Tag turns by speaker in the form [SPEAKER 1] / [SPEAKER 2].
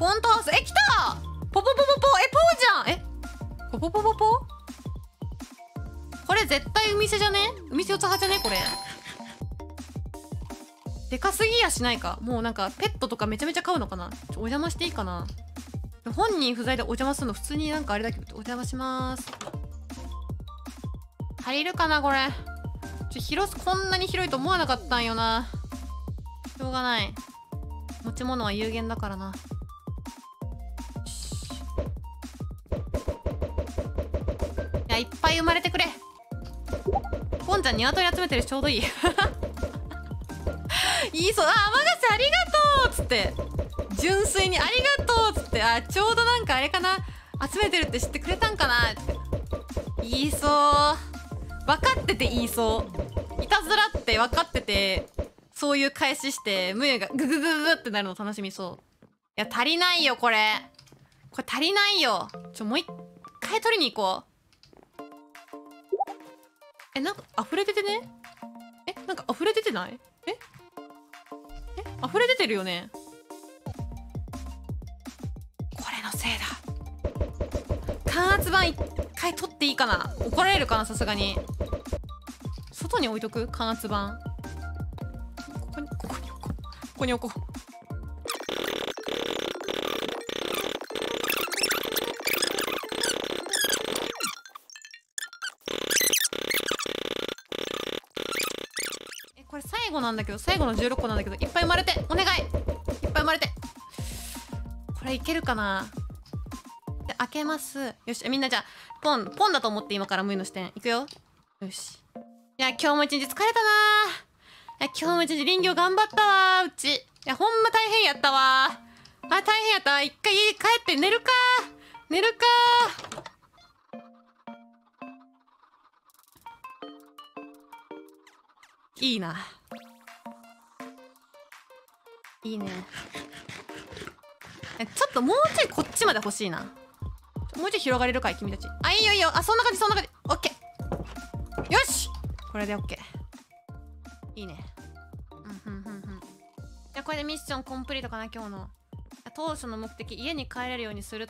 [SPEAKER 1] ポントハウスえ来た！ポポポポポえポーじゃん！え？ポポポポポ？これ絶対海店じゃね？海店四つ葉じゃね？これ。でかすぎやしないか？もうなんかペットとかめちゃめちゃ飼うのかな？お邪魔していいかな？本人不在でお邪魔するの普通になんかあれだけどお邪魔します。足りるかなこれ？ちょ広すこんなに広いと思わなかったんよな。しょうがない。持ち物は有限だからな。いっぱい生まれてくれ。ポンちゃん鶏集めてるしちょうどいい。いいそう。あマガセありがとうっつって。純粋にありがとうっつって。あちょうどなんかあれかな。集めてるって知ってくれたんかな。って言いそう。分かってて言いそう。いたずらって分かっててそういう返ししてムユがグググググってなるの楽しみそう。いや足りないよこれ。これ足りないよ。ちょもう一回取りに行こう。えなんか溢れ出てね？えなんか溢れ出てない？え？え？溢れ出てるよね？これのせいだ。感圧板一回取っていいかな？怒られるかな？さすがに。外に置いとく？感圧板。ここにここに置こう。ここに置こう。これ最後なんだけど最後の16個なんだけどいっぱい生まれてお願い。いっぱい生まれて。これいけるかな？で開けます。よし。みんなじゃあポンポンだと思って今から無理の視点。いくよ。よし。いや今日も一日疲れたな。いや今日も一日林業頑張ったわ。うち。いやほんま大変やったわ。あ大変やったわ。一回家帰って寝るか。寝るか。いいな。いいね。ちょっともうちょいこっちまで欲しいな。もうちょい広がれるかい君たち。あいいよいいよ。あそんな感じそんな感じ。オッケー。よし。これでオッケー。いいね。うんふんふんふん。じゃあこれでミッションコンプリートかな今日の。当初の目的家に帰れるようにすると。